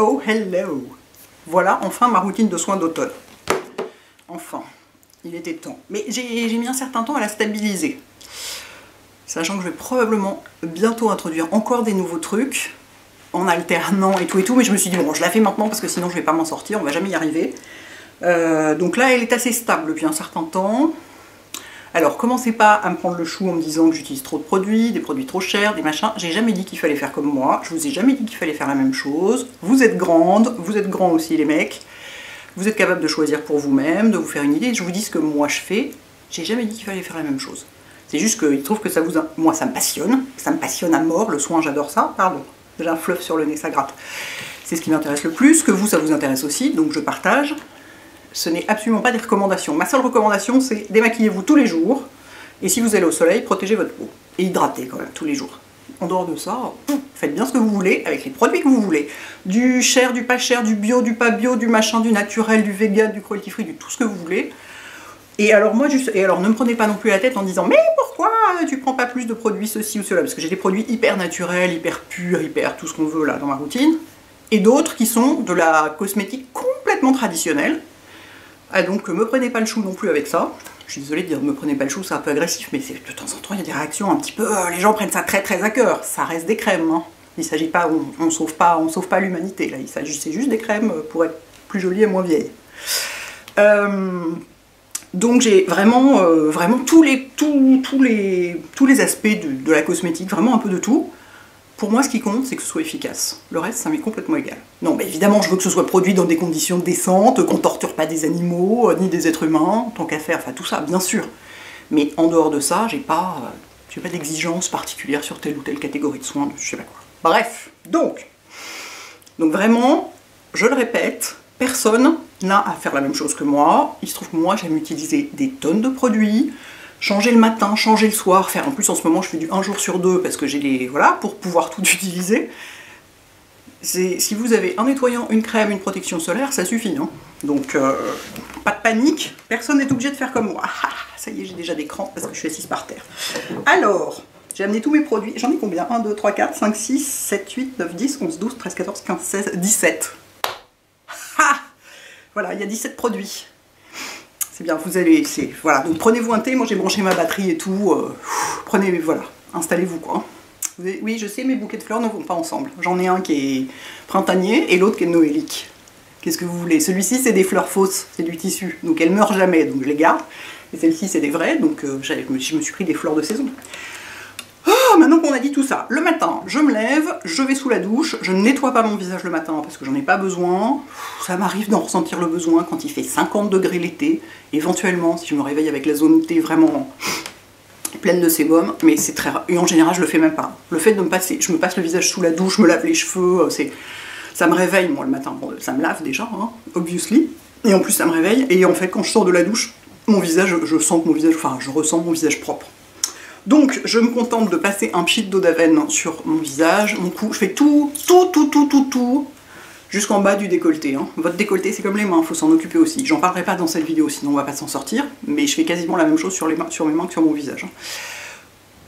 Oh hello Voilà enfin ma routine de soins d'automne. Enfin, il était temps. Mais j'ai mis un certain temps à la stabiliser. Sachant que je vais probablement bientôt introduire encore des nouveaux trucs en alternant et tout et tout, mais je me suis dit bon je la fais maintenant parce que sinon je vais pas m'en sortir, on va jamais y arriver. Euh, donc là elle est assez stable depuis un certain temps. Alors commencez pas à me prendre le chou en me disant que j'utilise trop de produits, des produits trop chers, des machins. J'ai jamais dit qu'il fallait faire comme moi, je vous ai jamais dit qu'il fallait faire la même chose. Vous êtes grande, vous êtes grands aussi les mecs. Vous êtes capable de choisir pour vous-même, de vous faire une idée. Je vous dis ce que moi je fais. J'ai jamais dit qu'il fallait faire la même chose. C'est juste qu'il trouve que ça vous... Moi ça me passionne, ça me passionne à mort, le soin j'adore ça, pardon. J'ai un fluff sur le nez, ça gratte. C'est ce qui m'intéresse le plus, que vous ça vous intéresse aussi, donc je partage ce n'est absolument pas des recommandations. Ma seule recommandation, c'est démaquillez-vous tous les jours, et si vous allez au soleil, protégez votre peau. Et hydratez quand même tous les jours. En dehors de ça, faites bien ce que vous voulez, avec les produits que vous voulez. Du cher, du pas cher, du bio, du pas bio, du machin, du naturel, du vegan, du cruelty free, du tout ce que vous voulez. Et alors moi, et alors ne me prenez pas non plus la tête en disant mais pourquoi tu prends pas plus de produits ceci ou cela? Parce que j'ai des produits hyper naturels, hyper purs, hyper tout ce qu'on veut là dans ma routine. Et d'autres qui sont de la cosmétique complètement traditionnelle, ah donc me prenez pas le chou non plus avec ça. Je suis désolée de dire me prenez pas le chou, c'est un peu agressif, mais de temps en temps il y a des réactions un petit peu. Euh, les gens prennent ça très très à cœur. Ça reste des crèmes. Hein. Il s'agit pas, on, on, sauve pas, on sauve pas l'humanité là. Il s'agit c'est juste des crèmes pour être plus jolie et moins vieille. Euh, donc j'ai vraiment, euh, vraiment tous les, tous, les, tous les aspects de la cosmétique, vraiment un peu de tout. Pour moi, ce qui compte, c'est que ce soit efficace. Le reste, ça m'est complètement égal. Non, mais évidemment, je veux que ce soit produit dans des conditions décentes, qu'on torture pas des animaux, euh, ni des êtres humains, tant qu'à faire, enfin tout ça, bien sûr. Mais en dehors de ça, j'ai pas, euh, pas d'exigence particulière sur telle ou telle catégorie de soins, je sais pas quoi. Bref, donc, donc vraiment, je le répète, personne n'a à faire la même chose que moi. Il se trouve que moi, j'aime utiliser des tonnes de produits, changer le matin, changer le soir, faire en plus en ce moment je fais du un jour sur deux parce que j'ai les voilà pour pouvoir tout utiliser. Si vous avez un nettoyant, une crème, une protection solaire, ça suffit. Hein. Donc euh, pas de panique, personne n'est obligé de faire comme moi. Ah, ça y est, j'ai déjà des crampes parce que je suis assise par terre. Alors, j'ai amené tous mes produits. J'en ai combien? 1, 2, 3, 4, 5, 6, 7, 8, 9, 10, 11, 12, 13, 14, 15, 16, 17. Ha Voilà, il y a 17 produits. C'est bien, vous allez, c'est, voilà, donc prenez-vous un thé, moi j'ai branché ma batterie et tout, euh, prenez, voilà, installez-vous quoi. oui, je sais, mes bouquets de fleurs ne vont pas ensemble. J'en ai un qui est printanier et l'autre qui est noélique. Qu'est-ce que vous voulez? Celui-ci, c'est des fleurs fausses, c'est du tissu, donc elles meurent jamais, donc je les garde. Et celle-ci, c'est des vraies, donc euh, je me suis pris des fleurs de saison. Oh, maintenant qu'on a dit tout ça, le matin, je me lève, je vais sous la douche, je ne nettoie pas mon visage le matin parce que j'en ai pas besoin. Ça m'arrive d'en ressentir le besoin quand il fait 50 degrés l'été. Éventuellement, si je me réveille avec la zone T vraiment pleine de sébum, mais c'est très rare. Et en général, je le fais même pas. Le fait de me passer, je me passe le visage sous la douche, je me lave les cheveux, euh, ça me réveille moi le matin. Bon, ça me lave déjà, hein, obviously. Et en plus, ça me réveille. Et en fait, quand je sors de la douche, mon visage, je sens que mon visage, enfin, je ressens mon visage propre. Donc je me contente de passer un pchit d'eau d'avenne sur mon visage, mon cou, je fais tout, tout, tout, tout, tout, tout, jusqu'en bas du décolleté. Hein. Votre décolleté c'est comme les mains, il faut s'en occuper aussi. J'en parlerai pas dans cette vidéo, sinon on va pas s'en sortir, mais je fais quasiment la même chose sur, les mains, sur mes mains que sur mon visage. Hein.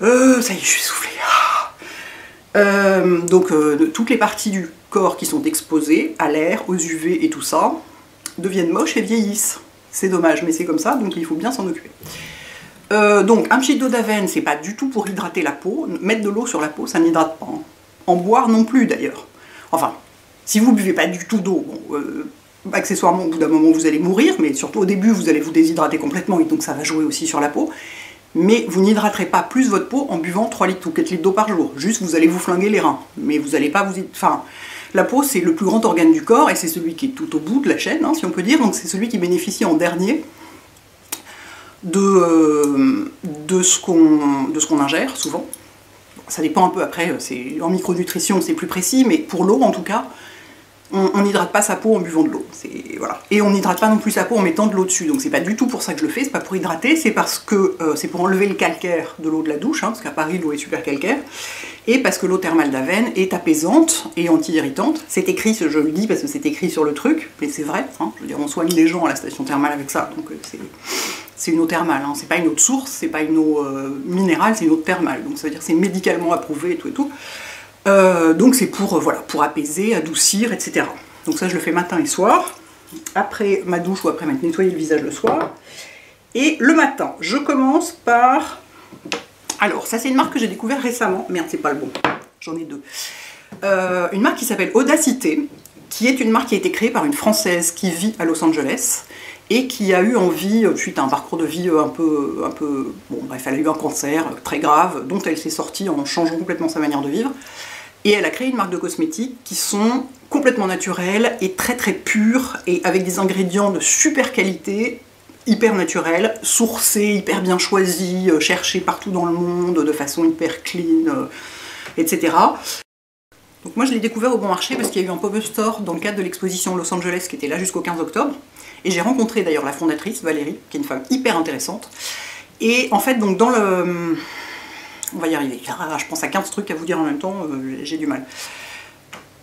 Euh, ça y est, je suis soufflée. Ah. Euh, donc euh, toutes les parties du corps qui sont exposées à l'air, aux UV et tout ça, deviennent moches et vieillissent. C'est dommage, mais c'est comme ça, donc il faut bien s'en occuper. Euh, donc un petit d'eau d'avenne, c'est pas du tout pour hydrater la peau. Mettre de l'eau sur la peau, ça n'hydrate pas. Hein. En boire non plus d'ailleurs. Enfin, si vous buvez pas du tout d'eau, euh, accessoirement au bout d'un moment vous allez mourir, mais surtout au début vous allez vous déshydrater complètement et donc ça va jouer aussi sur la peau. Mais vous n'hydraterez pas plus votre peau en buvant 3 litres ou 4 litres d'eau par jour. Juste vous allez vous flinguer les reins. Mais vous n'allez pas vous... Enfin, la peau c'est le plus grand organe du corps et c'est celui qui est tout au bout de la chaîne, hein, si on peut dire. Donc c'est celui qui bénéficie en dernier de, euh, de ce qu'on ingère, souvent. Ça dépend un peu après, en micronutrition c'est plus précis, mais pour l'eau en tout cas, on n'hydrate pas sa peau en buvant de l'eau. Voilà. Et on n'hydrate pas non plus sa peau en mettant de l'eau dessus. Donc c'est pas du tout pour ça que je le fais, c'est pas pour hydrater, c'est parce que euh, c'est pour enlever le calcaire de l'eau de la douche, hein, parce qu'à Paris l'eau est super calcaire, et parce que l'eau thermale d'Avenne est apaisante et anti-irritante. C'est écrit, je le dis parce que c'est écrit sur le truc, mais c'est vrai, hein. je veux dire, on soigne les gens à la station thermale avec ça, donc euh, c'est une eau thermale, hein. c'est pas une eau de source, c'est pas une eau euh, minérale, c'est une eau thermale, donc ça veut dire c'est médicalement approuvé et tout et tout. Euh, donc c'est pour, euh, voilà, pour apaiser, adoucir, etc. Donc ça je le fais matin et soir, après ma douche ou après m'être nettoyé le visage le soir. Et le matin, je commence par... Alors ça c'est une marque que j'ai découvert récemment, merde c'est pas le bon, j'en ai deux. Une marque qui s'appelle Audacité, qui est une marque qui a été créée par une Française qui vit à Los Angeles et qui a eu envie, suite à un parcours de vie un peu, un peu, bon bref, elle a eu un cancer très grave, dont elle s'est sortie en changeant complètement sa manière de vivre. Et elle a créé une marque de cosmétiques qui sont complètement naturelles et très très pures et avec des ingrédients de super qualité, hyper naturels, sourcés, hyper bien choisis, euh, cherchés partout dans le monde de façon hyper clean, euh, etc. Donc moi je l'ai découvert au bon marché parce qu'il y a eu un pop-up store dans le cadre de l'exposition Los Angeles qui était là jusqu'au 15 octobre. Et j'ai rencontré d'ailleurs la fondatrice, Valérie, qui est une femme hyper intéressante. Et en fait, donc dans le... On va y arriver. Ah, je pense à 15 trucs à vous dire en même temps, euh, j'ai du mal.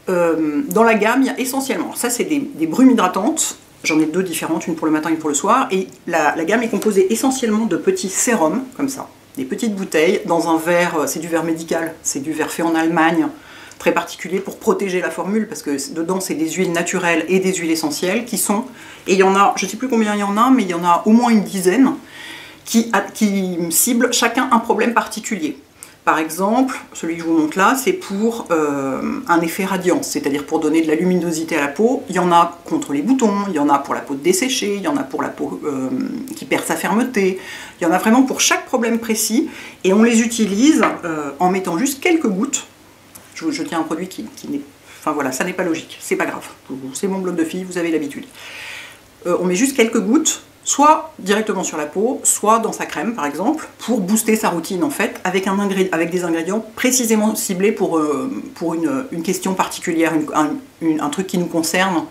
Euh, dans la gamme, il y a essentiellement, ça c'est des, brumes hydratantes, j'en ai deux différentes, une pour le matin et une pour le soir, et la, la gamme est composée essentiellement de petits sérums, comme ça, des petites bouteilles, dans un verre, euh, c'est du verre médical, c'est du verre fait en Allemagne, très particulier pour protéger la formule, parce que dedans c'est des huiles naturelles et des huiles essentielles qui sont, et il y en a, je ne sais plus combien il y en a, mais il y en a au moins une dizaine, qui, ciblent chacun un problème particulier. Par exemple, celui que je vous montre là, c'est pour euh, un effet radiance, c'est-à-dire pour donner de la luminosité à la peau. Il y en a contre les boutons, il y en a pour la peau desséchée, il y en a pour la peau euh, qui perd sa fermeté. Il y en a vraiment pour chaque problème précis, et on les utilise euh, en mettant juste quelques gouttes je, tiens un produit qui, n'est... Enfin voilà, ça n'est pas logique, c'est pas grave. C'est mon blog de fille, vous avez l'habitude. Euh, on met juste quelques gouttes, soit directement sur la peau, soit dans sa crème par exemple, pour booster sa routine en fait, avec, des ingrédients précisément ciblés pour, euh, pour une, question particulière, un, truc qui nous concerne.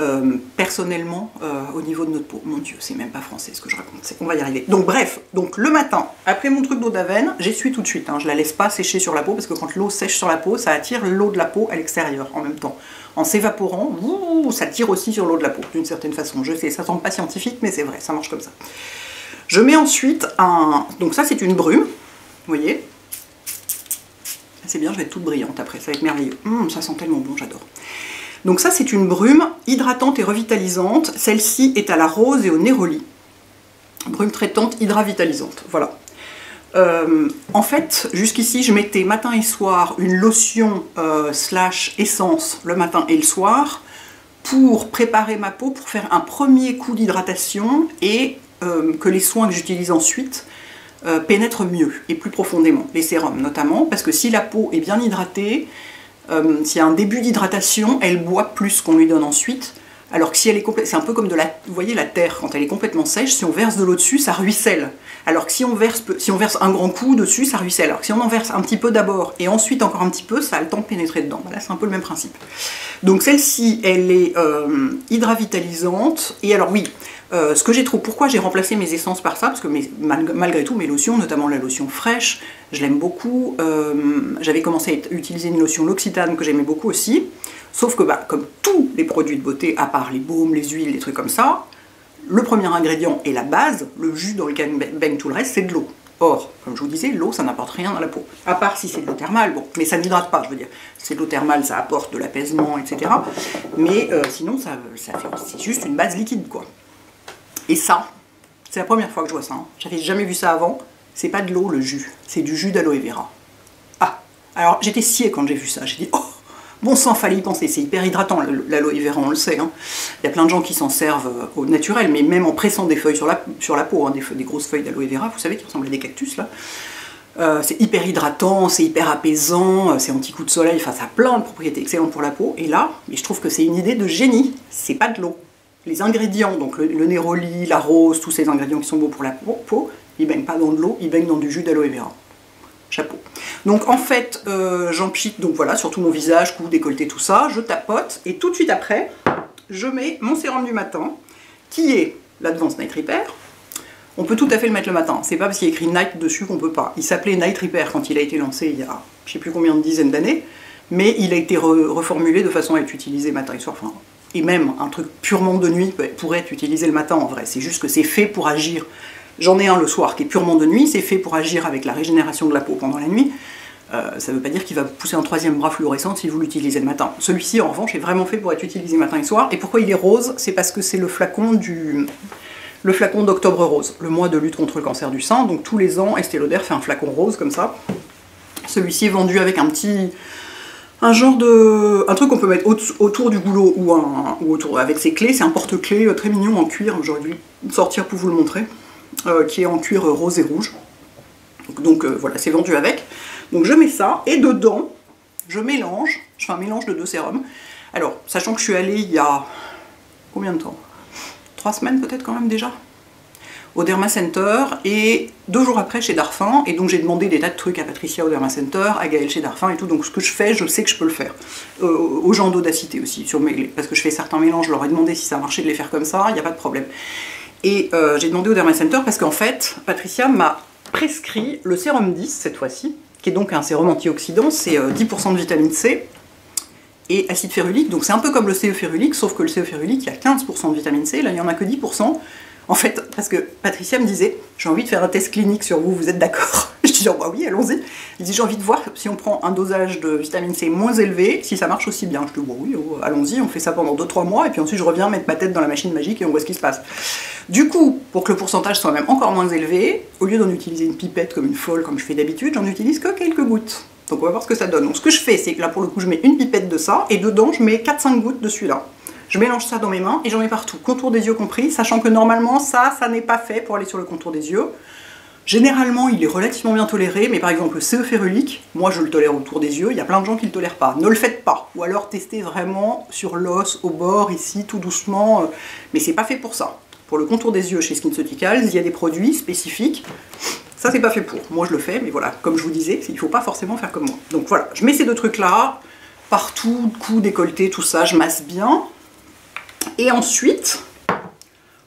Euh, personnellement euh, au niveau de notre peau. Mon dieu, c'est même pas français ce que je raconte, c'est qu'on va y arriver. Donc bref, donc le matin, après mon truc d'eau d'Aven, j'essuie tout de suite, hein, je la laisse pas sécher sur la peau parce que quand l'eau sèche sur la peau, ça attire l'eau de la peau à l'extérieur en même temps. En s'évaporant, ça tire aussi sur l'eau de la peau d'une certaine façon. Je sais, ça semble pas scientifique, mais c'est vrai, ça marche comme ça. Je mets ensuite un... Donc ça c'est une brume, vous voyez c'est bien, je vais être toute brillante après, ça va être merveilleux. Hum, ça sent tellement bon, j'adore. Donc ça, c'est une brume hydratante et revitalisante. Celle-ci est à la rose et au néroli. Brume traitante hydravitalisante, voilà. Euh, en fait, jusqu'ici, je mettais matin et soir une lotion euh, slash essence le matin et le soir pour préparer ma peau, pour faire un premier coup d'hydratation et euh, que les soins que j'utilise ensuite pénètrent mieux et plus profondément, les sérums notamment, parce que si la peau est bien hydratée, euh, s'il y a un début d'hydratation, elle boit plus qu'on lui donne ensuite. Alors que si elle est complète, c'est un peu comme de la, vous voyez la terre quand elle est complètement sèche, si on verse de l'eau dessus, ça ruisselle. Alors que si on verse, si on verse un grand coup dessus, ça ruisselle. Alors que si on en verse un petit peu d'abord et ensuite encore un petit peu, ça a le temps de pénétrer dedans. Là, c'est un peu le même principe. Donc celle-ci, elle est euh, hydravitalisante. Et alors oui, euh, ce que j'ai trop, pourquoi j'ai remplacé mes essences par ça Parce que malgré tout, mes lotions, notamment la lotion fraîche, je l'aime beaucoup. Euh, j'avais commencé à utiliser une lotion L'Occitane que j'aimais beaucoup aussi. Sauf que, bah, comme tous les produits de beauté, à part les baumes, les huiles, les trucs comme ça, le premier ingrédient et la base, le jus dans lequel baigne tout le reste, c'est de l'eau. Or, comme je vous disais, l'eau, ça n'apporte rien à la peau. À part si c'est de l'eau thermale, bon, mais ça n'hydrate pas, je veux dire. C'est de l'eau thermale, ça apporte de l'apaisement, etc. Mais euh, sinon, ça c'est juste une base liquide, quoi. Et ça, c'est la première fois que je vois ça. Hein. J'avais jamais vu ça avant. C'est pas de l'eau, le jus. C'est du jus d'aloe vera. Ah Alors, j'étais sciée quand j'ai vu ça. J'ai dit, oh Bon sang, fallait y penser, c'est hyper hydratant l'aloe vera, on le sait. Hein. Il y a plein de gens qui s'en servent euh, au naturel, mais même en pressant des feuilles sur la, peau, hein, des, des, grosses feuilles d'aloe vera, vous savez, qui ressemblent à des cactus là. Euh, c'est hyper hydratant, c'est hyper apaisant, euh, c'est anti-coup de soleil, enfin ça a plein de propriétés excellentes pour la peau. Et là, je trouve que c'est une idée de génie, c'est pas de l'eau. Les ingrédients, donc le, néroli, la rose, tous ces ingrédients qui sont beaux pour la peau, ils baignent pas dans de l'eau, ils baignent dans du jus d'aloe vera. Chapeau. Donc en fait, euh, j'en pique, donc voilà, sur tout mon visage, cou, décolleté, tout ça, je tapote, et tout de suite après, je mets mon sérum du matin, qui est l'Advance Night Repair. On peut tout à fait le mettre le matin, c'est pas parce qu'il y a écrit Night dessus qu'on peut pas. Il s'appelait Night Repair quand il a été lancé il y a je sais plus combien de dizaines d'années, mais il a été reformulé de façon à être utilisé matin et soir. Et même un truc purement de nuit pourrait être utilisé le matin en vrai. C'est juste que c'est fait pour agir J'en ai un le soir qui est purement de nuit, c'est fait pour agir avec la régénération de la peau pendant la nuit. Euh, ça ne veut pas dire qu'il va pousser un troisième bras fluorescent si vous l'utilisez le matin. Celui-ci, en revanche, est vraiment fait pour être utilisé matin et soir. Et pourquoi il est rose? C'est parce que c'est le flacon du le flacon d'octobre rose, le mois de lutte contre le cancer du sein. Donc tous les ans, Estée Lauder fait un flacon rose comme ça. Celui-ci est vendu avec un petit un genre de. un truc qu'on peut mettre autour du goulot ou, ou autour avec ses clés. C'est un porte-clés euh, très mignon en cuir. J'aurais dû sortir pour vous le montrer. Euh, qui est en cuir rose et rouge. Donc, euh, voilà, c'est vendu avec. Donc je mets ça et dedans, je mélange. Je fais un mélange de deux sérums. Alors, sachant que je suis allée il y a. combien de temps? Trois semaines peut-être quand même déjà? Au Derma Center et deux jours après chez Darfin. Et donc j'ai demandé des tas de trucs à Patricia au Derma Center, à Gaël chez Darfin et tout. Donc ce que je fais, je sais que je peux le faire. Euh, aux gens d'Audacité aussi, sur mes, parce que je fais certains mélanges, je leur ai demandé si ça marchait de les faire comme ça, il n'y a pas de problème. Et euh, j'ai demandé au Derma Center parce qu'en fait, Patricia m'a prescrit le sérum 10 cette fois-ci, qui est donc un sérum antioxydant, c'est 10% euh, de vitamine C et acide férulique, donc c'est un peu comme le CE férulique, sauf que le CE férulique, il y a 15% de vitamine C, là il n'y en a que 10%, en fait, parce que Patricia me disait, j'ai envie de faire un test clinique sur vous, vous êtes d'accord Je dis, bah oui, allons-y. Il dit, j'ai envie de voir si on prend un dosage de vitamine C moins élevé, si ça marche aussi bien. Je dis, bah oui, oh, allons-y, on fait ça pendant 2-3 mois, et puis ensuite je reviens mettre ma tête dans la machine magique et on voit ce qui se passe. Du coup, pour que le pourcentage soit même encore moins élevé, au lieu d'en utiliser une pipette comme une folle, comme je fais d'habitude, j'en utilise que quelques gouttes. Donc on va voir ce que ça donne. Donc ce que je fais, c'est que là pour le coup, je mets une pipette de ça, et dedans, je mets 4-5 gouttes de celui-là. Je mélange ça dans mes mains et j'en mets partout, contour des yeux compris, sachant que normalement ça, ça n'est pas fait pour aller sur le contour des yeux. Généralement, il est relativement bien toléré, mais par exemple le CE férulique, moi je le tolère autour des yeux, il y a plein de gens qui le tolèrent pas. Ne le faites pas, ou alors testez vraiment sur l'os, au bord, ici, tout doucement, euh, mais c'est pas fait pour ça. Pour le contour des yeux chez SkinCeuticals, il y a des produits spécifiques. Ça, c'est pas fait pour. Moi, je le fais, mais voilà, comme je vous disais, il faut pas forcément faire comme moi. Donc voilà, je mets ces deux trucs-là, partout, cou, décolleté, tout ça, je masse bien. Et ensuite,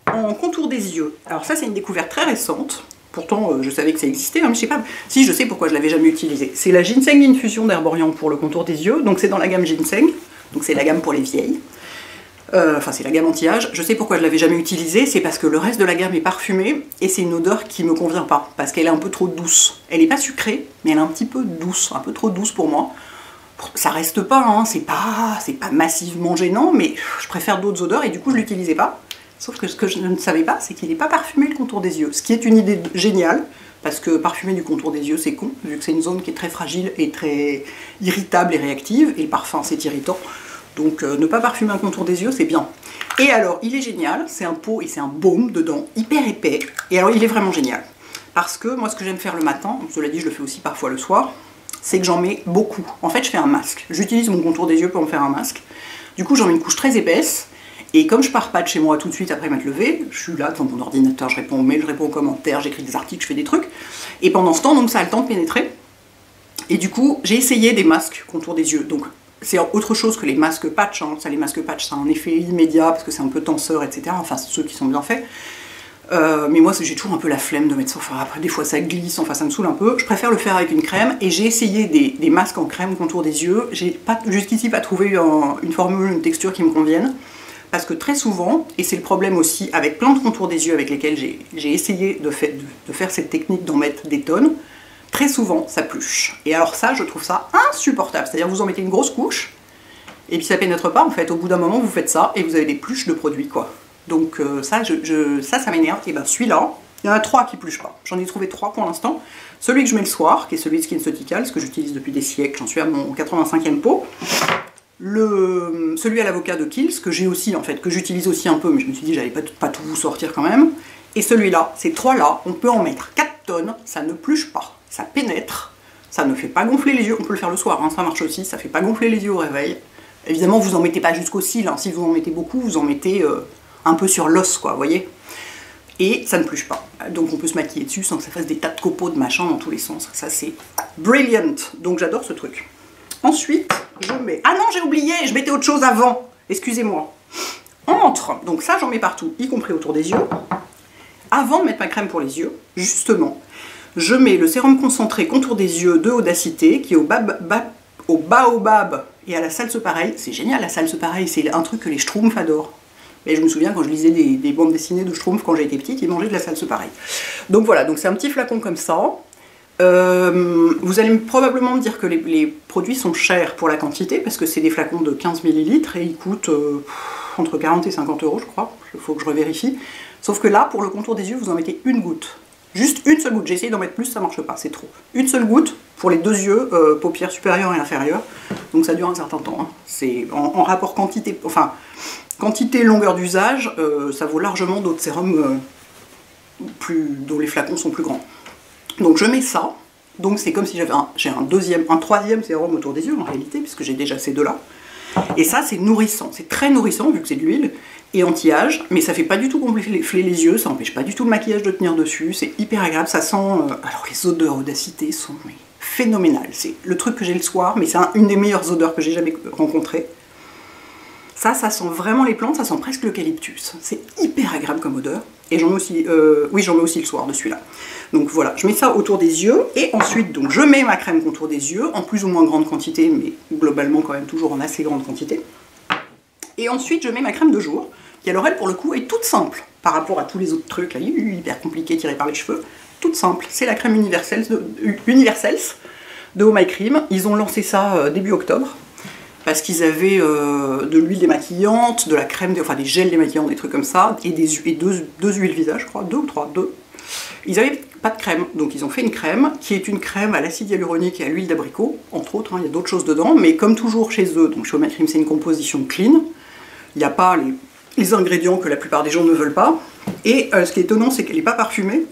en contour des yeux. Alors ça, c'est une découverte très récente. Pourtant, euh, je savais que ça existait, hein, mais je sais pas. Si, je sais pourquoi je l'avais jamais utilisé. C'est la Ginseng Infusion d'Herborian pour le contour des yeux. Donc c'est dans la gamme Ginseng. Donc c'est la gamme pour les vieilles. Euh, enfin, c'est la gamme anti-âge. Je sais pourquoi je l'avais jamais utilisé. C'est parce que le reste de la gamme est parfumé et c'est une odeur qui me convient pas. Parce qu'elle est un peu trop douce. Elle n'est pas sucrée, mais elle est un petit peu douce. Un peu trop douce pour moi ça reste pas, hein, c'est pas, pas massivement gênant, mais je préfère d'autres odeurs et du coup je l'utilisais pas. Sauf que ce que je ne savais pas, c'est qu'il n'est pas parfumé le contour des yeux. Ce qui est une idée géniale, parce que parfumer du contour des yeux c'est con, vu que c'est une zone qui est très fragile et très irritable et réactive, et le parfum c'est irritant. Donc euh, ne pas parfumer un contour des yeux c'est bien. Et alors il est génial, c'est un pot et c'est un baume dedans, hyper épais. Et alors il est vraiment génial. Parce que moi ce que j'aime faire le matin, cela dit je le fais aussi parfois le soir, c'est que j'en mets beaucoup. En fait, je fais un masque. J'utilise mon contour des yeux pour me faire un masque. Du coup, j'en mets une couche très épaisse. Et comme je pars pas de chez moi tout de suite après m'être levée, je suis là devant mon ordinateur, je réponds aux mails, je réponds aux commentaires, j'écris des articles, je fais des trucs. Et pendant ce temps, donc ça a le temps de pénétrer. Et du coup, j'ai essayé des masques contour des yeux. Donc c'est autre chose que les masques patch. Hein. Ça, les masques patch, ça a un effet immédiat parce que c'est un peu tenseur, etc. Enfin, ceux qui sont bien faits. Euh, mais moi, j'ai toujours un peu la flemme de mettre ça. Enfin, après, des fois, ça glisse, enfin, ça me saoule un peu. Je préfère le faire avec une crème. Et j'ai essayé des, masques en crème contour des yeux. J'ai pas jusqu'ici pas trouvé une formule, une texture qui me convienne. Parce que très souvent, et c'est le problème aussi avec plein de contours des yeux avec lesquels j'ai essayé de, faire cette technique d'en mettre des tonnes, très souvent ça pluche. Et alors ça, je trouve ça insupportable. C'est-à-dire vous en mettez une grosse couche, et puis ça pénètre pas en fait. Au bout d'un moment, vous faites ça, et vous avez des pluches de produits quoi. Donc euh, ça, ça, m'énerve. Et ben celui-là, il y en a trois qui pluchent pas. J'en ai trouvé trois pour l'instant. Celui que je mets le soir, qui est celui de SkinCeuticals, ce que j'utilise depuis des siècles, j'en suis à mon 85e pot. Le, celui à l'avocat de Kills, que j'ai aussi en fait, que j'utilise aussi un peu, mais je me suis dit j'allais pas, pas tout vous sortir quand même. Et celui-là, ces trois-là, on peut en mettre 4 tonnes, ça ne pluche pas, ça pénètre, ça ne fait pas gonfler les yeux, on peut le faire le soir, hein, ça marche aussi, ça fait pas gonfler les yeux au réveil. Évidemment, vous en mettez pas jusqu'au cils, hein. si vous en mettez beaucoup, vous en mettez euh, un peu sur l'os, quoi, vous voyez Et ça ne pluche pas. Donc on peut se maquiller dessus sans que ça fasse des tas de copeaux de machin dans tous les sens. Ça, c'est brilliant. Donc j'adore ce truc. Ensuite, je mets... Ah non, j'ai oublié, je mettais autre chose avant. Excusez-moi. Entre, donc ça j'en mets partout, y compris autour des yeux. Avant de mettre ma crème pour les yeux, justement, je mets le sérum concentré contour des yeux de Audacité, qui est au, au baobab et à la salse pareil. C'est génial la salse pareil, c'est un truc que les schtroumpfs adorent. Mais je me souviens quand je lisais des, bandes dessinées de Schtroumpf quand j'étais petite, ils mangeaient de la salse pareil. Donc voilà, donc c'est un petit flacon comme ça. Euh, vous allez probablement me dire que les, produits sont chers pour la quantité, parce que c'est des flacons de 15 ml et ils coûtent euh, entre 40 et 50 euros, je crois. Il faut que je revérifie. Sauf que là, pour le contour des yeux, vous en mettez une goutte. Juste une seule goutte. J'ai essayé d'en mettre plus, ça marche pas, c'est trop. Une seule goutte pour les deux yeux, euh, paupières supérieures et inférieures. Donc ça dure un certain temps. Hein. C'est en, rapport quantité, enfin quantité longueur d'usage, euh, ça vaut largement d'autres sérums euh, plus, dont les flacons sont plus grands. Donc je mets ça. Donc c'est comme si j'avais un, un deuxième, un troisième sérum autour des yeux en réalité, puisque j'ai déjà ces deux-là. Et ça, c'est nourrissant. C'est très nourrissant vu que c'est de l'huile et anti-âge, mais ça fait pas du tout gonfler les yeux, ça empêche pas du tout le maquillage de tenir dessus, c'est hyper agréable, ça sent... Euh, alors les odeurs audacité sont phénoménales, c'est le truc que j'ai le soir, mais c'est une des meilleures odeurs que j'ai jamais rencontrées. Ça, ça sent vraiment les plantes, ça sent presque l'eucalyptus. C'est hyper agréable comme odeur. Et j'en mets aussi, euh, oui, aussi le soir de celui-là. Donc voilà, je mets ça autour des yeux. Et ensuite, donc, je mets ma crème contour des yeux, en plus ou moins grande quantité, mais globalement quand même toujours en assez grande quantité. Et ensuite, je mets ma crème de jour, qui alors elle, pour le coup, est toute simple par rapport à tous les autres trucs là, hyper compliqués tirés par les cheveux. Toute simple. C'est la crème Universals de, Universals de Oh My Cream. Ils ont lancé ça euh, début octobre parce qu'ils avaient euh, de l'huile démaquillante, de la crème, enfin des gels démaquillants, des trucs comme ça, et, des, deux, deux, huiles visage, je crois, deux ou trois, deux. Ils n'avaient pas de crème, donc ils ont fait une crème qui est une crème à l'acide hyaluronique et à l'huile d'abricot, entre autres, hein, il y a d'autres choses dedans, mais comme toujours chez eux, donc chez My Cream c'est une composition clean, il n'y a pas les, ingrédients que la plupart des gens ne veulent pas, et euh, ce qui est étonnant c'est qu'elle n'est pas parfumée,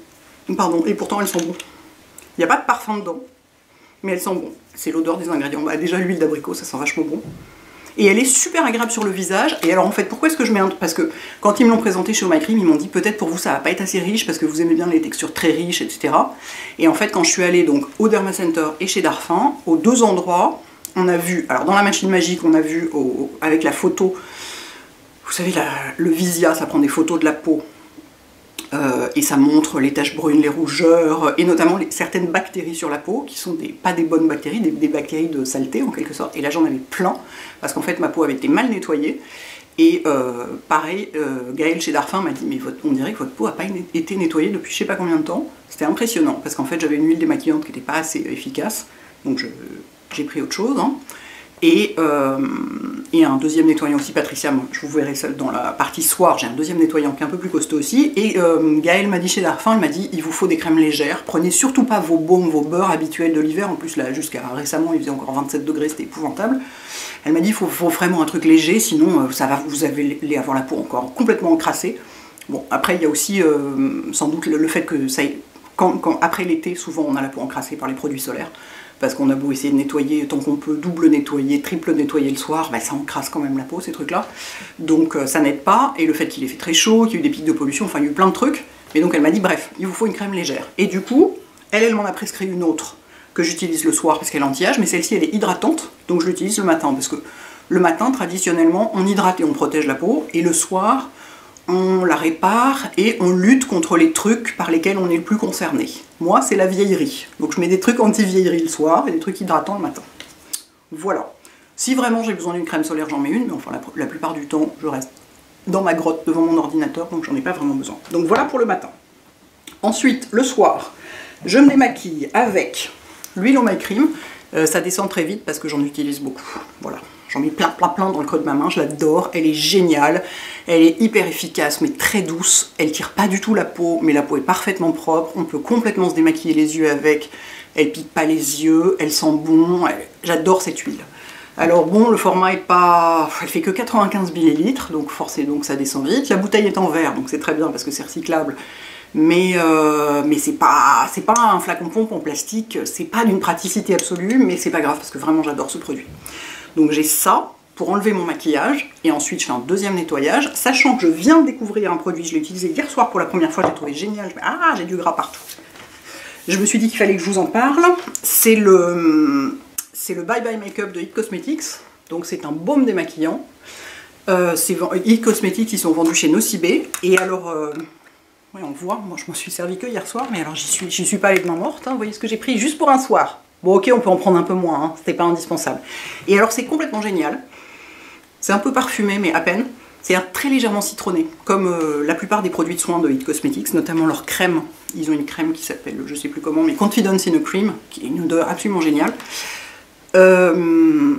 pardon, et pourtant elles sont bonnes. Il n'y a pas de parfum dedans, mais elles sont bonnes. C'est l'odeur des ingrédients. Bah, déjà l'huile d'abricot, ça sent vachement bon. Et elle est super agréable sur le visage. Et alors en fait, pourquoi est-ce que je mets un... Parce que quand ils me l'ont présenté chez Oh ils m'ont dit peut-être pour vous ça va pas être assez riche parce que vous aimez bien les textures très riches, etc. Et en fait, quand je suis allée donc au Derma Center et chez Darphin, aux deux endroits, on a vu, alors dans la machine magique, on a vu avec la photo, vous savez, le Visia, ça prend des photos de la peau euh, et ça montre les taches brunes, les rougeurs, et notamment certaines bactéries sur la peau, qui sont pas des bonnes bactéries, des, bactéries de saleté en quelque sorte. Et là j'en avais plein, parce qu'en fait ma peau avait été mal nettoyée. Et euh, pareil, euh, Gaël chez Darphin m'a dit Mais on dirait que votre peau n'a pas été nettoyée depuis je sais pas combien de temps. C'était impressionnant, parce qu'en fait j'avais une huile démaquillante qui n'était pas assez efficace, donc j'ai pris autre chose. Hein. Euh, et, un deuxième nettoyant aussi, Patricia, je vous verrai dans la partie soir, j'ai un deuxième nettoyant qui est un peu plus costaud aussi. Et euh, Gaëlle m'a dit chez Darphin, elle m'a dit il vous faut des crèmes légères, prenez surtout pas vos baumes, vos beurres habituels de l'hiver, en plus là jusqu'à récemment il faisait encore 27 degrés, c'était épouvantable. Elle m'a dit il faut, vraiment un truc léger, sinon euh, ça va, vous allez avoir la peau encore complètement encrassée. Bon, après il y a aussi sans doute le, fait que ça, quand, après l'été, souvent on a la peau encrassée par les produits solaires parce qu'on a beau essayer de nettoyer tant qu'on peut, double nettoyer, triple nettoyer le soir, bah, ça encrasse quand même la peau ces trucs-là. Donc euh, ça n'aide pas, et le fait qu'il ait fait très chaud, qu'il y a eu des pics de pollution, enfin il y a eu plein de trucs. Mais donc elle m'a dit bref, il vous faut une crème légère. Et du coup, elle, elle m'en a prescrit une autre que j'utilise le soir parce qu'elle est anti-âge, mais celle-ci elle est hydratante, donc je l'utilise le matin parce que le matin traditionnellement on hydrate et on protège la peau, et le soir on la répare et on lutte contre les trucs par lesquels on est le plus concerné. Moi, c'est la vieillerie. Donc je mets des trucs anti-vieillerie le soir et des trucs hydratants le matin. Voilà. Si vraiment j'ai besoin d'une crème solaire, j'en mets une, mais enfin la, plupart du temps, je reste dans ma grotte devant mon ordinateur, donc j'en ai pas vraiment besoin. Donc voilà pour le matin. Ensuite, le soir, je me démaquille avec l'huile au my cream. Euh, ça descend très vite parce que j'en utilise beaucoup. Voilà. J'en mets plein, plein, plein dans le creux de ma main. Je l'adore. Elle est géniale. Elle est hyper efficace, mais très douce. Elle tire pas du tout la peau, mais la peau est parfaitement propre. On peut complètement se démaquiller les yeux avec. Elle pique pas les yeux. Elle sent bon. J'adore cette huile. Alors bon, le format est pas... Elle fait que 95 ml, donc forcément donc ça descend vite. La bouteille est en verre, donc c'est très bien parce que c'est recyclable. Mais, euh, mais c'est pas, pas un flacon pompe en plastique, c'est pas d'une praticité absolue, mais c'est pas grave parce que vraiment j'adore ce produit. Donc j'ai ça pour enlever mon maquillage. Et ensuite je fais un deuxième nettoyage, sachant que je viens de découvrir un produit, je l'ai utilisé hier soir pour la première fois, j'ai trouvé génial, ah j'ai du gras partout. Je me suis dit qu'il fallait que je vous en parle, c'est le, le Bye Bye Makeup de It Cosmetics, donc c'est un baume démaquillant. Euh, It Cosmetics, ils sont vendus chez Nocibé, et alors, euh, on voit, moi je m'en suis servi que hier soir, mais alors j'y suis, suis pas les mains mortes, hein. vous voyez ce que j'ai pris juste pour un soir. Bon ok, on peut en prendre un peu moins, hein. c'était pas indispensable. Et alors c'est complètement génial. C'est un peu parfumé, mais à peine. C'est très légèrement citronné, comme euh, la plupart des produits de soins de Hit Cosmetics, notamment leur crème Ils ont une crème qui s'appelle, je sais plus comment, mais Confidence in a Cream, qui est une odeur absolument géniale. Euh,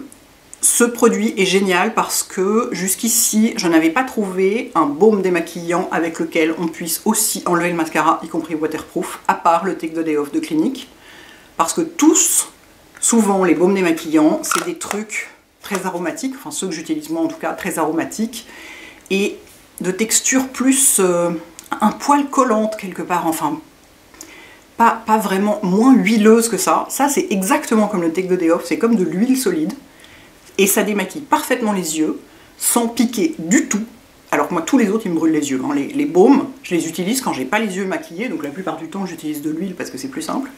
ce produit est génial parce que jusqu'ici, je n'avais pas trouvé un baume démaquillant avec lequel on puisse aussi enlever le mascara, y compris waterproof, à part le Take the Day Off de Clinique. Parce que tous, souvent, les baumes démaquillants, c'est des trucs très aromatiques, enfin ceux que j'utilise moi en tout cas, très aromatiques, et de texture plus euh, un poil collante quelque part, enfin pas, pas, vraiment moins huileuse que ça. Ça c'est exactement comme le Take the Day c'est comme de l'huile solide et ça démaquille parfaitement les yeux sans piquer du tout. Alors que moi, tous les autres, ils me brûlent les yeux. Hein. Les, baumes, je les utilise quand j'ai pas les yeux maquillés, donc la plupart du temps, j'utilise de l'huile parce que c'est plus simple.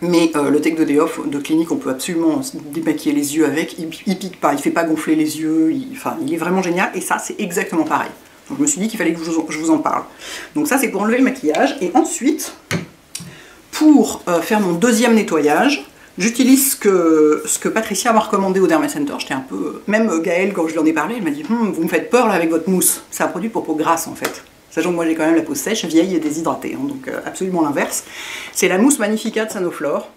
Mais euh, le Tech de Day de clinique, on peut absolument démaquiller les yeux avec. Il, il pique pas, il fait pas gonfler les yeux. Il, est vraiment génial. Et ça, c'est exactement pareil. Donc je me suis dit qu'il fallait que je vous, en parle. Donc ça, c'est pour enlever le maquillage. Et ensuite, pour euh, faire mon deuxième nettoyage, J'utilise ce que, Patricia m'a recommandé au Derma Center. J'étais un peu. Même Gaëlle, quand je lui en ai parlé, elle m'a dit hum, Vous me faites peur avec votre mousse. C'est un produit pour peau grasse en fait. Sachant que moi j'ai quand même la peau sèche, vieille et déshydratée. Hein, donc euh, absolument l'inverse. C'est la mousse Magnifica de Sanoflore.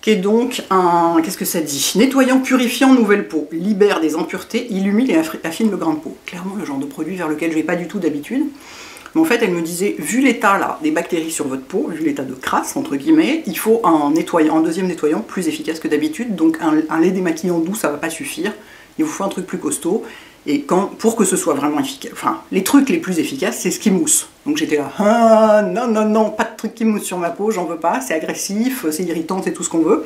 Qui est donc un. Qu'est-ce que ça dit? Nettoyant, purifiant, nouvelle peau. Libère des impuretés, illumine et affine le grain de peau. Clairement le genre de produit vers lequel je vais pas du tout d'habitude. Mais en fait, elle me disait, vu l'état là des bactéries sur votre peau, vu l'état de crasse entre guillemets, il faut un nettoyant, un deuxième nettoyant plus efficace que d'habitude. Donc un, lait démaquillant doux, ça va pas suffire. Il vous faut un truc plus costaud. Et quand, pour que ce soit vraiment efficace, enfin, les trucs les plus efficaces, c'est ce qui mousse. Donc j'étais là, ah, non, non, non, pas de truc qui mousse sur ma peau, j'en veux pas, c'est agressif, c'est irritant, c'est tout ce qu'on veut.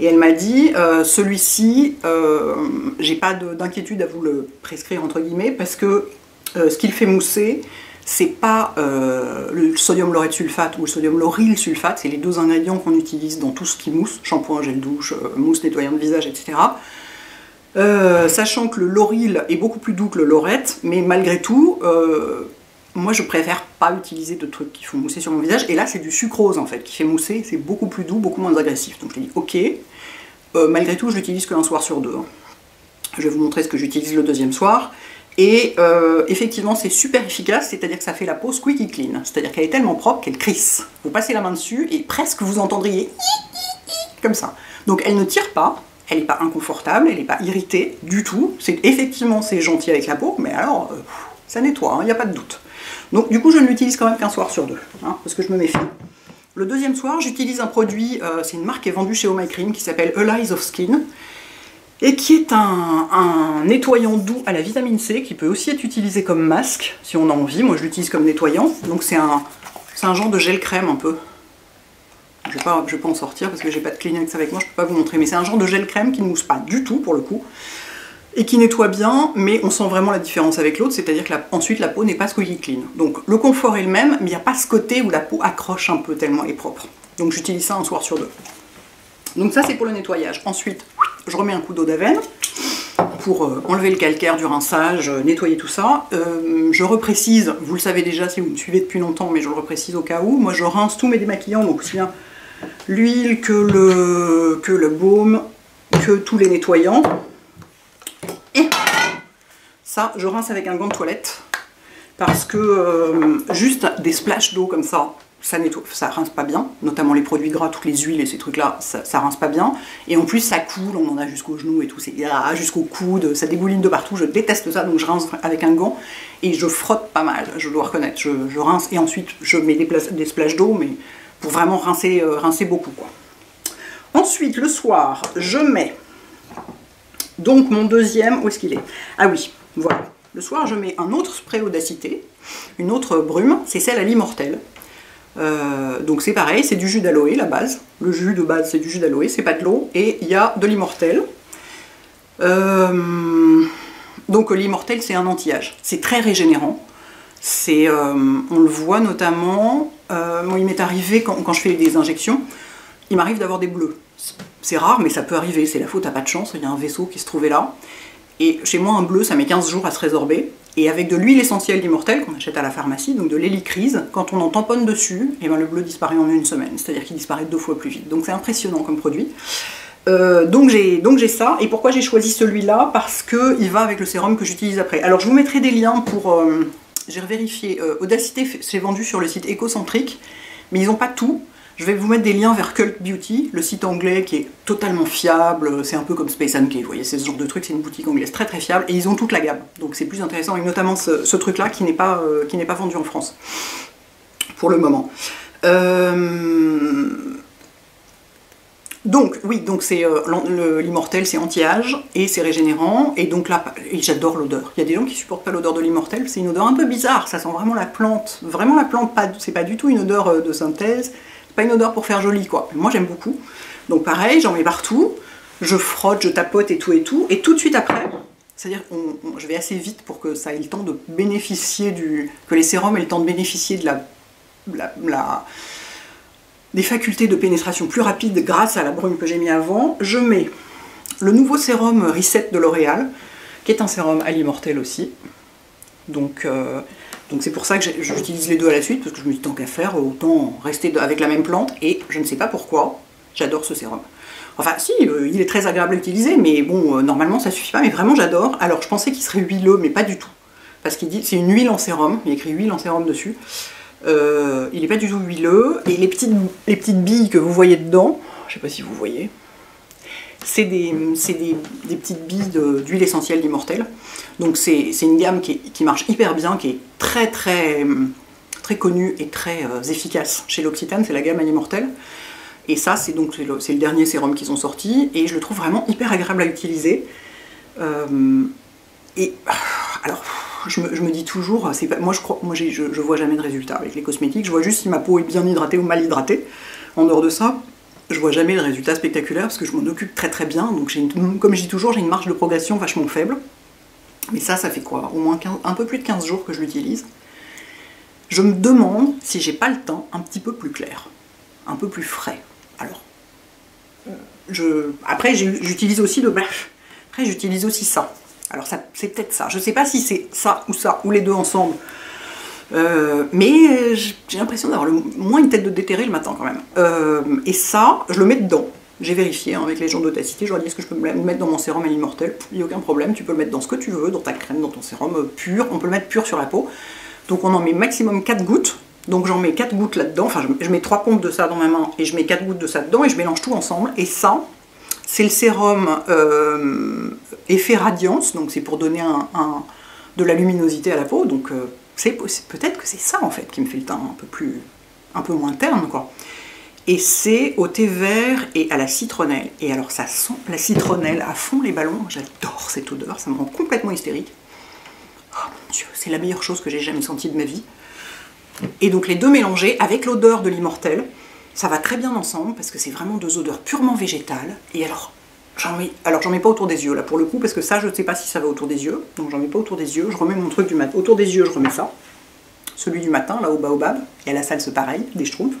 Et elle m'a dit, euh, celui-ci, euh, j'ai pas d'inquiétude à vous le prescrire, entre guillemets, parce que euh, ce qu'il fait mousser, c'est pas le sodium laureth sulfate ou le sodium lauryl sulfate, c'est les deux ingrédients qu'on utilise dans tout ce qui mousse, shampoing, gel douche, mousse nettoyant de visage, etc. Euh, sachant que le lauryl est beaucoup plus doux que le laureth, mais malgré tout, moi je préfère pas utiliser de trucs qui font mousser sur mon visage, et là c'est du sucrose en fait qui fait mousser, c'est beaucoup plus doux, beaucoup moins agressif. Donc je dis ok, malgré tout je l'utilise qu'un soir sur deux. Hein. Je vais vous montrer ce que j'utilise le deuxième soir. Et euh, effectivement, c'est super efficace, c'est-à-dire que ça fait la peau squeaky clean. C'est-à-dire qu'elle est tellement propre qu'elle crisse. Vous passez la main dessus et presque vous entendriez comme ça. Donc elle ne tire pas, elle n'est pas inconfortable, elle n'est pas irritée du tout. Effectivement, c'est gentil avec la peau, mais alors, euh, ça nettoie, il hein, n'y a pas de doute. Donc du coup, je ne l'utilise quand même qu'un soir sur deux, hein, parce que je me méfie. Le deuxième soir, j'utilise un produit, euh, c'est une marque qui est vendue chez Oh My Cream, qui s'appelle Allies of Skin et qui est un, nettoyant doux à la vitamine C qui peut aussi être utilisé comme masque si on a envie. Moi je l'utilise comme nettoyant, donc c'est un genre de gel crème un peu. Je ne vais, pas, vais pas en sortir parce que j'ai pas de Kleenex avec moi, je peux pas vous montrer, mais c'est un genre de gel crème qui ne mousse pas du tout pour le coup et qui nettoie bien, mais on sent vraiment la différence avec l'autre, c'est-à-dire que ensuite la peau n'est pas squeaky clean. Donc le confort est le même, mais il n'y a pas ce côté où la peau accroche un peu tellement elle est propre. Donc j'utilise ça un soir sur deux. Donc ça c'est pour le nettoyage. Ensuite, je remets un coup d'eau d'avenne pour euh, enlever le calcaire du rinçage, euh, nettoyer tout ça. Euh, je reprécise, vous le savez déjà si vous me suivez depuis longtemps, mais je le reprécise au cas où, moi je rince tous mes démaquillants, donc aussi bien l'huile que le, que le baume, que tous les nettoyants. Et ça, je rince avec un gant de toilette, parce que juste des splashes d'eau comme ça, ça nettoie, ça rince pas bien, notamment les produits gras, toutes les huiles et ces trucs-là, ça, ça, rince pas bien. Et en plus, ça coule, on en a jusqu'au genou et tout, c'est ah, jusqu'au coude, ça dégouline de partout. Je déteste ça, donc je rince avec un gant et je frotte pas mal, je dois reconnaître. Je, rince et ensuite je mets des, des splashes d'eau, mais pour vraiment rincer, euh, rincer beaucoup. Quoi. Ensuite, le soir, je mets donc mon deuxième, où est-ce qu'il est? Ah oui, voilà. Le soir, je mets un autre spray audacité, une autre brume, c'est celle à l'immortel. Euh, donc c'est pareil, c'est du jus d'aloe la base. Le jus de base c'est du jus d'aloe, c'est pas de l'eau. Et il y a de l'immortel. Euh, donc l'immortel c'est un anti-âge. C'est très régénérant. C'est, on le voit notamment, moi il m'est arrivé quand, je fais des injections, il m'arrive d'avoir des bleus. C'est rare mais ça peut arriver, c'est la faute, à pas de chance, il y a un vaisseau qui se trouvait là. Et chez moi un bleu ça met 15 jours à se résorber. Et avec de l'huile essentielle d'immortel qu'on achète à la pharmacie, donc de l'hélicryse, quand on en tamponne dessus, et eh ben le bleu disparaît en une semaine, c'est-à-dire qu'il disparaît deux fois plus vite. Donc c'est impressionnant comme produit. Euh, donc j'ai ça. Et pourquoi j'ai choisi celui-là? Parce qu'il va avec le sérum que j'utilise après. Alors je vous mettrai des liens pour, euh, j'ai vérifié, Audacité s'est vendu sur le site Écocentrique, mais ils n'ont pas tout. Je vais vous mettre des liens vers Cult Beauty, le site anglais qui est totalement fiable, c'est un peu comme Space and vous voyez, c'est ce genre de truc, c'est une boutique anglaise très très fiable, et ils ont toute la gamme, donc c'est plus intéressant, et notamment ce, truc-là qui n'est pas, euh, pas vendu en France, pour le moment. Euh, donc, oui, donc c'est euh, l'immortel, c'est anti-âge et c'est régénérant. Et donc là, j'adore l'odeur. Il y a des gens qui supportent pas l'odeur de l'immortel. C'est une odeur un peu bizarre. Ça sent vraiment la plante. Vraiment la plante. Pas, c'est pas du tout une odeur de synthèse pas une odeur pour faire joli quoi. Moi j'aime beaucoup. Donc pareil, j'en mets partout, je frotte, je tapote et tout et tout, et tout de suite après, c'est-à-dire que je vais assez vite pour que ça ait le temps de bénéficier du. que les sérums aient le temps de bénéficier de la, des facultés de pénétration plus rapides grâce à la brume que j'ai mis avant. Je mets le nouveau sérum Reset de L'Oréal, qui est un sérum à l'immortel aussi. Donc euh, donc c'est pour ça que j'utilise les deux à la suite, parce que je me dis tant qu'à faire, autant rester avec la même plante, et je ne sais pas pourquoi, j'adore ce sérum. Enfin si, euh, il est très agréable à utiliser, mais bon, euh, normalement ça suffit pas, mais vraiment j'adore. Alors je pensais qu'il serait huileux, mais pas du tout. Parce qu'il dit, c'est une huile en sérum, il écrit huile en sérum dessus. Euh, il n'est pas du tout huileux, et les petites, les petites billes que vous voyez dedans, je sais pas si vous voyez, c'est des, des, petites billes d'huile essentielle d'immortel. Donc c'est une gamme qui, marche hyper bien, qui est très très très connue et très euh, efficace chez l'Occitane, c'est la gamme Animortel. Et ça, c'est donc le, le, dernier sérum qu'ils ont sorti, et je le trouve vraiment hyper agréable à utiliser. Euh, et alors, je me, dis toujours, pas, moi je crois, moi je, vois jamais de résultat avec les cosmétiques, je vois juste si ma peau est bien hydratée ou mal hydratée. En dehors de ça, je vois jamais de résultats spectaculaires parce que je m'en occupe très très bien. Donc, comme je dis toujours, j'ai une marge de progression vachement faible. Mais ça, ça fait quoi? Au moins un peu plus de 15 jours que je l'utilise. Je me demande si j'ai pas le temps un petit peu plus clair, un peu plus frais. Alors, après j'utilise aussi de après j'utilise aussi ça. Alors c'est peut-être ça. Je sais pas si c'est ça ou ça ou les deux ensemble. Euh, mais euh, j'ai l'impression d'avoir moins une tête de déterré le matin quand même. Euh, et ça, je le mets dedans. J'ai vérifié hein, avec les gens d'Audacity, je leur ai dit est-ce que je peux le mettre dans mon sérum à l'immortel Il n'y a aucun problème, tu peux le mettre dans ce que tu veux, dans ta crème, dans ton sérum pur, on peut le mettre pur sur la peau. Donc on en met maximum 4 gouttes, donc j'en mets 4 gouttes là-dedans, enfin je, mets 3 pompes de ça dans ma main et je mets 4 gouttes de ça dedans et je mélange tout ensemble. Et ça, c'est le sérum effet radiance, donc c'est pour donner de la luminosité à la peau, donc c'est peut-être que c'est ça en fait qui me fait le teint un peu plus, un peu moins terne quoi. Et c'est au thé vert et à la citronnelle. Et alors ça sent la citronnelle à fond les ballons. J'adore cette odeur, ça me rend complètement hystérique. Oh mon dieu, c'est la meilleure chose que j'ai jamais sentie de ma vie. Et donc les deux mélangés avec l'odeur de l'immortel, ça va très bien ensemble parce que c'est vraiment deux odeurs purement végétales. Et alors, j'en mets, alors j'en mets pas autour des yeux là pour le coup parce que ça je ne sais pas si ça va autour des yeux. Donc j'en mets pas autour des yeux. Je remets mon truc du matin. Autour des yeux, je remets ça. Celui du matin, là au baobab. Et à la salle, c'est pareil, des schtroumpfs.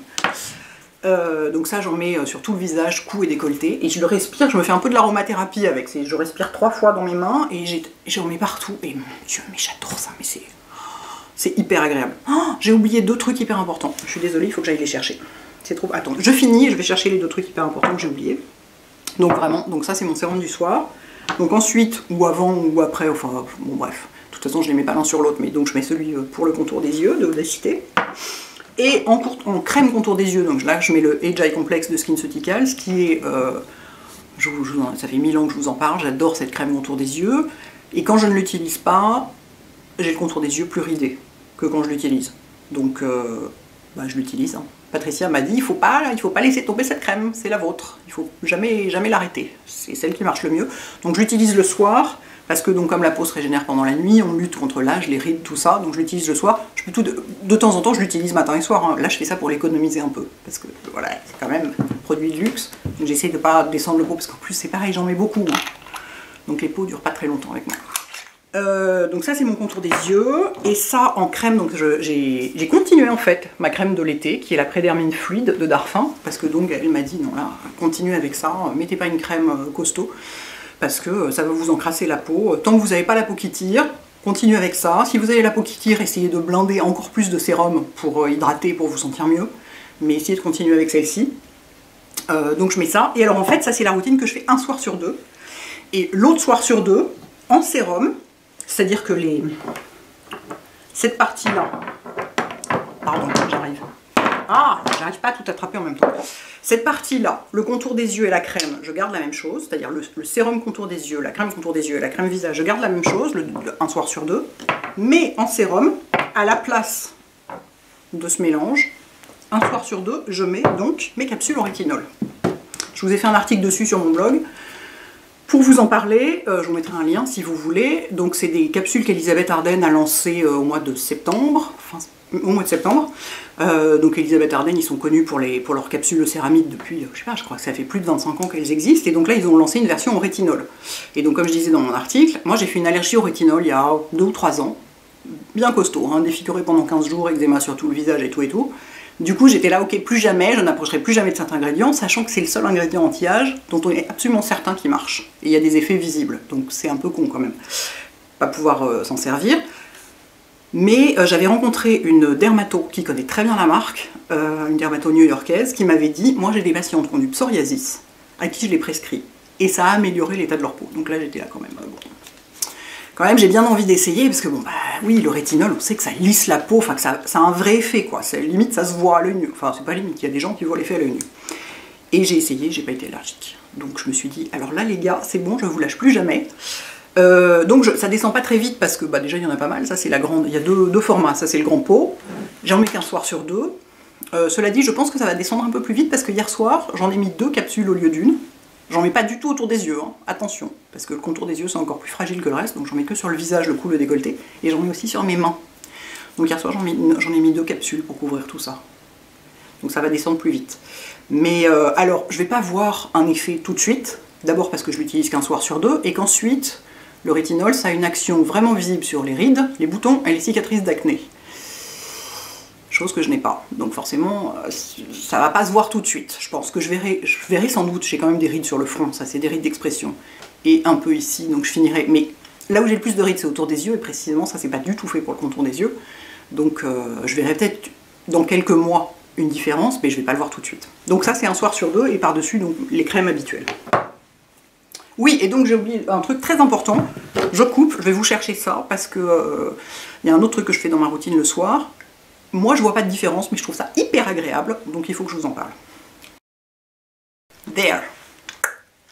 Euh, donc ça, j'en mets euh, sur tout le visage, cou et décolleté. Et je le respire, je me fais un peu de l'aromathérapie avec. Je respire trois fois dans mes mains et j'en mets partout. Et mon dieu, mais j'adore ça, mais c'est... C'est hyper agréable. Oh, j'ai oublié deux trucs hyper importants. Je suis désolée, il faut que j'aille les chercher. C'est trop... Attends, je finis je vais chercher les deux trucs hyper importants que j'ai oubliés. Donc vraiment, donc ça c'est mon sérum du soir. Donc ensuite, ou avant ou après, enfin bon bref. De toute façon, je les mets pas l'un sur l'autre, mais donc je mets celui euh, pour le contour des yeux de. Et en, crème contour des yeux, donc là je mets le Age Eye Complex de SkinCeuticals, qui est, euh, ça fait mille ans que je vous en parle, j'adore cette crème contour des yeux, et quand je ne l'utilise pas, j'ai le contour des yeux plus ridé que quand je l'utilise. Donc euh, bah, je l'utilise. Hein. Patricia m'a dit, il faut pas, il faut pas laisser tomber cette crème, c'est la vôtre, il faut jamais, jamais l'arrêter, c'est celle qui marche le mieux. Donc je l'utilise le soir, parce que donc comme la peau se régénère pendant la nuit, on lutte contre l'âge, les rides, tout ça, donc je l'utilise le soir. Je de, temps en temps, je l'utilise matin et soir. Hein. Là, je fais ça pour l'économiser un peu, parce que voilà, c'est quand même un produit de luxe. J'essaie de pas descendre le pot, parce qu'en plus c'est pareil, j'en mets beaucoup. Hein. Donc les peaux durent pas très longtemps avec moi. Euh, donc ça c'est mon contour des yeux et ça en crème donc j'ai continué en fait ma crème de l'été qui est la Prédermine fluide de Darphin parce que donc elle m'a dit non là continuez avec ça mettez pas une crème euh, costaud parce que ça va vous encrasser la peau. Tant que vous n'avez pas la peau qui tire, continuez avec ça. Si vous avez la peau qui tire, essayez de blinder encore plus de sérum pour euh, hydrater, pour vous sentir mieux. Mais essayez de continuer avec celle-ci. Euh, donc je mets ça. Et alors en fait, ça c'est la routine que je fais un soir sur deux. Et l'autre soir sur deux, en sérum, c'est-à-dire que les cette partie-là, pardon, j'arrive. Ah, j'arrive pas à tout attraper en même temps. Cette partie-là, le contour des yeux et la crème, je garde la même chose, c'est-à-dire le, sérum contour des yeux, la crème contour des yeux et la crème visage, je garde la même chose, un soir sur deux, mais en sérum, à la place de ce mélange, un soir sur deux, je mets donc mes capsules au rétinol. Je vous ai fait un article dessus sur mon blog. Pour vous en parler, euh, je vous mettrai un lien si vous voulez. Donc c'est des capsules qu'Elisabeth Arden a lancées euh, au mois de septembre, enfin au mois de septembre. Euh, donc Elisabeth Arden, ils sont connus pour, les, leurs capsules de céramique depuis, je sais pas, je crois que ça fait plus de 25 ans qu'elles existent. Et donc là, ils ont lancé une version au rétinol. Et donc comme je disais dans mon article, moi j'ai fait une allergie au rétinol il y a 2 ou 3 ans. Bien costaud, hein, défiguré pendant 15 jours, eczéma sur tout le visage et tout et tout. Du coup, j'étais là, ok, plus jamais, je n'approcherai plus jamais de cet ingrédient, sachant que c'est le seul ingrédient anti-âge dont on est absolument certain qu'il marche. Et il y a des effets visibles, donc c'est un peu con quand même, pas pouvoir euh, s'en servir. Mais euh, j'avais rencontré une dermato qui connaît très bien la marque, euh, une dermato new-yorkaise, qui m'avait dit, moi j'ai des patientes qui ont du psoriasis, à qui je l'ai prescrit, et ça a amélioré l'état de leur peau. Donc là j'étais là quand même, quand même j'ai bien envie d'essayer parce que bon bah oui le rétinol on sait que ça lisse la peau, enfin que ça, a un vrai effet quoi, limite ça se voit à l'œil nu, enfin c'est pas limite, il y a des gens qui voient l'effet à l'œil nu. Et j'ai essayé, j'ai pas été allergique. Donc je me suis dit alors là les gars c'est bon je vous lâche plus jamais. Euh, donc ça descend pas très vite parce que bah, déjà il y en a pas mal, ça c'est la grande, il y a deux, formats, ça c'est le grand pot, j'en mets qu'un soir sur deux. Euh, cela dit je pense que ça va descendre un peu plus vite parce que hier soir j'en ai mis deux capsules au lieu d'une. J'en mets pas du tout autour des yeux, hein. attention, parce que le contour des yeux c'est encore plus fragile que le reste, donc j'en mets que sur le visage, le cou, le décolleté, et j'en mets aussi sur mes mains. Donc hier soir j'en ai mis deux capsules pour couvrir tout ça. Donc ça va descendre plus vite. Mais euh, alors, je vais pas voir un effet tout de suite, d'abord parce que je l'utilise qu'un soir sur deux, et qu'ensuite, le rétinol, ça a une action vraiment visible sur les rides, les boutons et les cicatrices d'acné chose que je n'ai pas. Donc forcément, euh, ça va pas se voir tout de suite. Je pense que je verrai, sans doute, j'ai quand même des rides sur le front, ça c'est des rides d'expression, et un peu ici, donc je finirai. Mais là où j'ai le plus de rides, c'est autour des yeux, et précisément ça c'est pas du tout fait pour le contour des yeux. Donc euh, je verrai peut-être dans quelques mois une différence, mais je vais pas le voir tout de suite. Donc ça c'est un soir sur deux, et par-dessus donc les crèmes habituelles. Oui, et donc j'ai oublié un truc très important. Je coupe, je vais vous chercher ça parce que euh, il y a un autre truc que je fais dans ma routine le soir. Moi, je vois pas de différence, mais je trouve ça hyper agréable, donc il faut que je vous en parle. There.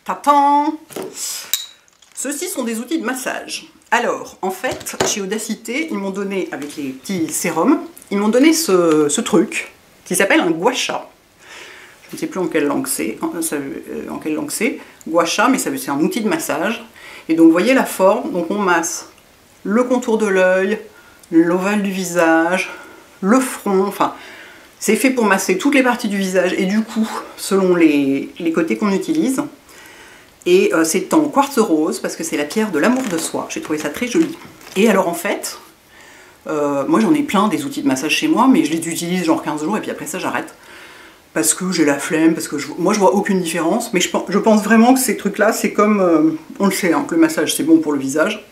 Tatan Ceux-ci sont des outils de massage. Alors, en fait, chez Audacité, ils m'ont donné, avec les petits sérums, ils m'ont donné ce, truc qui s'appelle un gua sha. Je ne sais plus en quelle langue c'est, hein, euh, en quelle langue c'est. Gua sha, mais c'est un outil de massage. Et donc, vous voyez la forme, donc on masse le contour de l'œil, l'ovale du visage, le front, enfin c'est fait pour masser toutes les parties du visage et du coup selon les, côtés qu'on utilise. Et euh, c'est en quartz rose parce que c'est la pierre de l'amour de soi, j'ai trouvé ça très joli. Et alors en fait, euh, moi j'en ai plein des outils de massage chez moi mais je les utilise genre 15 jours et puis après ça j'arrête. Parce que j'ai la flemme, parce que moi je vois aucune différence, mais je, pense vraiment que ces trucs là c'est comme, euh, on le sait, hein, que le massage c'est bon pour le visage.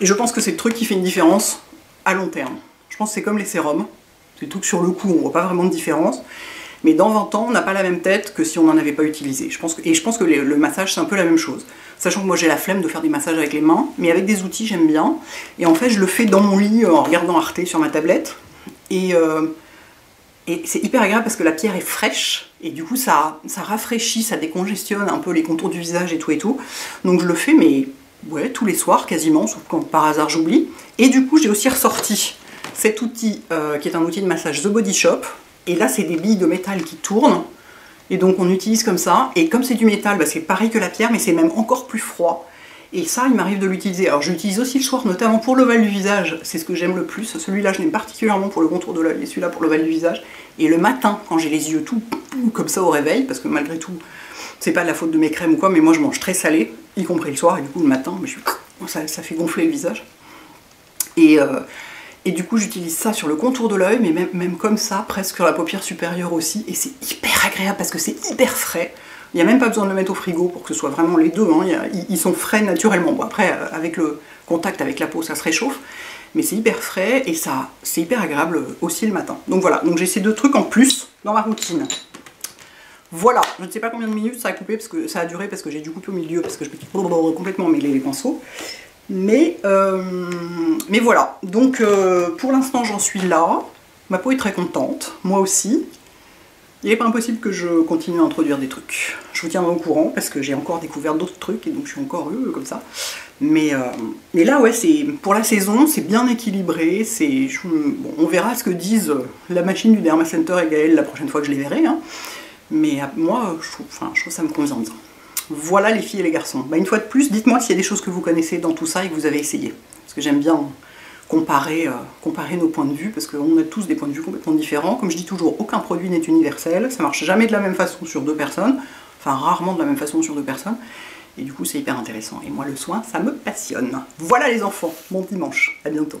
Et je pense que c'est le truc qui fait une différence à long terme. Je pense que c'est comme les sérums. C'est tout que sur le coup, on voit pas vraiment de différence. Mais dans 20 ans, on n'a pas la même tête que si on n'en avait pas utilisé. Je pense et je pense que le massage, c'est un peu la même chose. Sachant que moi, j'ai la flemme de faire des massages avec les mains, mais avec des outils, j'aime bien. Et en fait, je le fais dans mon lit en regardant Arte sur ma tablette. Et, euh, et c'est hyper agréable parce que la pierre est fraîche. Et du coup, ça, ça rafraîchit, ça décongestionne un peu les contours du visage et tout et tout. Donc je le fais, mais ouais, tous les soirs quasiment, sauf quand par hasard j'oublie. Et du coup, j'ai aussi ressorti cet outil euh, qui est un outil de massage The Body Shop. Et là, c'est des billes de métal qui tournent. Et donc, on utilise comme ça. Et comme c'est du métal, bah, c'est pareil que la pierre, mais c'est même encore plus froid. Et ça, il m'arrive de l'utiliser. Alors, je l'utilise aussi le soir, notamment pour l'ovale du visage. C'est ce que j'aime le plus. Celui-là, je l'aime particulièrement pour le contour de l'œil et celui-là pour l'ovale du visage. Et le matin, quand j'ai les yeux tout comme ça au réveil, parce que malgré tout, c'est pas de la faute de mes crèmes ou quoi, mais moi je mange très salé, y compris le soir, et du coup le matin, je ça, fait gonfler le visage. Euh, et du coup, j'utilise ça sur le contour de l'œil, mais même, comme ça, presque sur la paupière supérieure aussi. Et c'est hyper agréable parce que c'est hyper frais. Il n'y a même pas besoin de le mettre au frigo pour que ce soit vraiment les deux. Hein. ils sont frais naturellement. Bon, après, euh, avec le contact avec la peau, ça se réchauffe. Mais c'est hyper frais et ça, c'est hyper agréable aussi le matin. Donc voilà, donc j'ai ces deux trucs en plus dans ma routine. Voilà, je ne sais pas combien de minutes ça a coupé parce que ça a duré parce que j'ai dû couper au milieu parce que je me suis complètement mêlé les pinceaux. Mais, euh, mais voilà, donc euh, pour l'instant j'en suis là. Ma peau est très contente, moi aussi. Il n'est pas impossible que je continue à introduire des trucs. Je vous tiendrai au courant parce que j'ai encore découvert d'autres trucs et donc je suis encore heureux comme ça. Mais, euh, mais là, ouais, c'est pour la saison, c'est bien équilibré. Bon, on verra ce que disent la machine du Derma Center et Gaël la prochaine fois que je les verrai. Hein. Mais moi, je trouve, enfin, je trouve ça me convient bien. Voilà les filles et les garçons. Bah, une fois de plus, dites-moi s'il y a des choses que vous connaissez dans tout ça et que vous avez essayé. Parce que j'aime bien comparer, euh, comparer nos points de vue, parce qu'on a tous des points de vue complètement différents. Comme je dis toujours, aucun produit n'est universel, ça marche jamais de la même façon sur deux personnes, enfin rarement de la même façon sur deux personnes. Et du coup, c'est hyper intéressant. Et moi, le soin, ça me passionne. Voilà les enfants, bon dimanche. À bientôt.